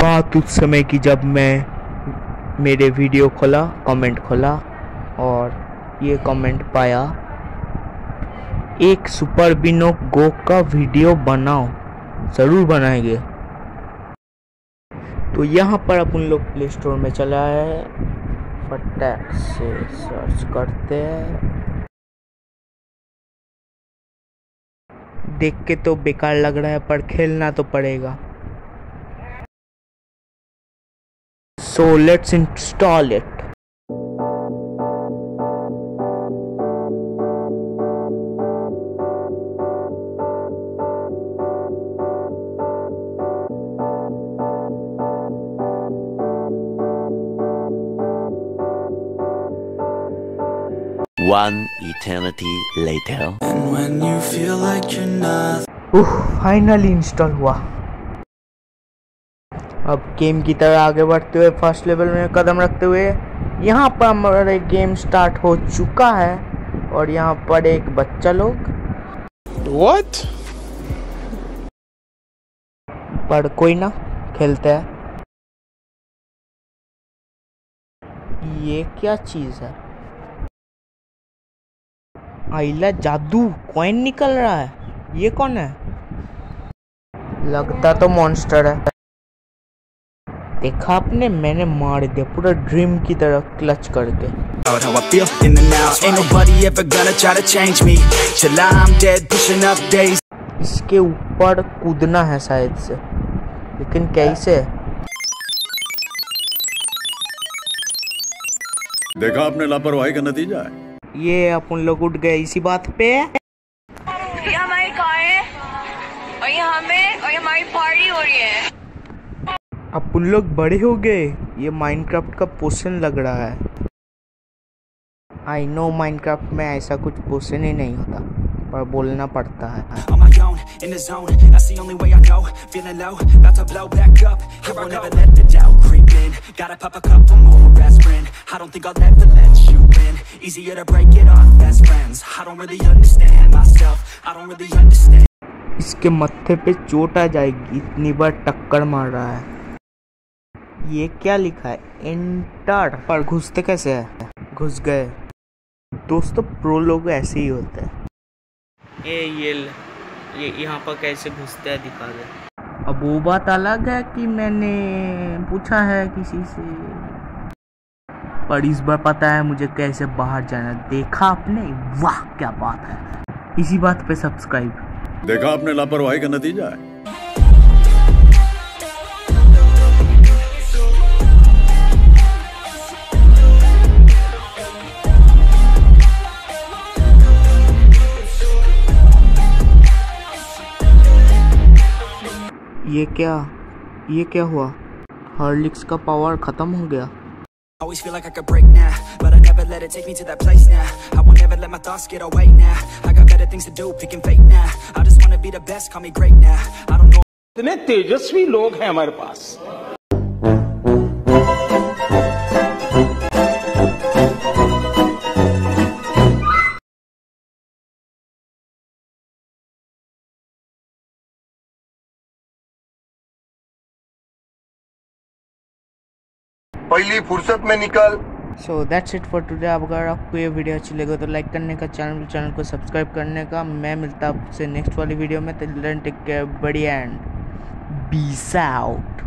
बात उस समय की जब मैं मेरे वीडियो खोला कमेंट खोला और ये कमेंट पाया, एक सुपर बिनो गो का वीडियो बनाओ, ज़रूर बनाएँगे। तो यहाँ पर अपन लोग प्ले स्टोर में चला है, फटैक से सर्च करते हैं। देख के तो बेकार लग रहा है, पर खेलना तो पड़ेगा। so let's install it One eternity later. And when you feel like you're not. Oof, finally installed. Wow. अब गेम की तरह आगे बढ़ते हुए फ़र्स्ट लेवल में कदम रखते हुए यहाँ पर हमारा गेम स्टार्ट हो चुका है और यहाँ पर एक बच्चा लोग। What? पर कोई ना खेलते हैं। ये क्या चीज़ है? आइला जादू कॉइन निकल रहा है। ये कौन है? लगता तो मॉन्स्टर है। देखा आपने मैंने मार दिया पूरा ड्रीम की तरह क्लच करके how I feel in the now. Ain't nobody ever gonna try to change me. Till I'm dead, pushing up days. इसके ऊपर कूदना है शायद से लेकिन कैसे देखा आपने लापरवाही का नतीजा है ये अपन लोग उठ गए इसी बात पे ये हमारी कार है और ये हमें और ये हमारी पार्टी हो रही है अपन लोग बड़े हो गए। ये माइनक्राफ्ट का पोषण लग रहा है। आई नो माइनक्राफ्ट में ऐसा कुछ पोषण ही नहीं होता पर बोलना पड़ता है। इसके मत्थे पे चोट आ जाएगी। इतनी बार टक्कर मार रहा है। ये क्या लिखा है? एंटर पर घुसते कैसे है? घुस गए। दोस्तों प्रो लोग ऐसे ही होते हैं। ये ये ये यहाँ पर कैसे घुसते हैं दिखा दे। अब वो बात अलग है कि मैंने पूछा है किसी से। पर इस बार पता है मुझे कैसे बाहर जाना देखा आपने? वाह क्या बात है। इसी बात पे सब्सक्राइब देखा आपने लापरवाही का नतीजा है। ये क्या ये क्या हुआ हॉर्लिक्स का पावर खत्म हो गया Always feel like I could break now, but I never let it take me to that place now. I won't ever let my thoughts get away now. I got better things to do, picking fate now. I just wanna be the best, call me great now. I don't know. इतने तेजस्वी लोग हैं हमारे पास पहली फुर्सत में निकल। So that's it for today अगर आपको ये वीडियो अच्छी लगे तो लाइक करने का चैनल चैनल को सब्सक्राइब करने का, मैं मिलता आपसे नेक्स्ट वाली वीडियो में. तो टेक केयर बड़ी एंड बी आउट